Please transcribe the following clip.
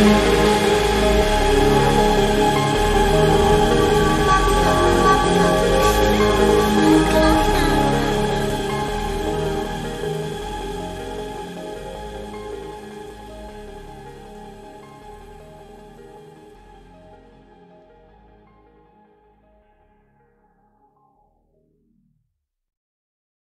you.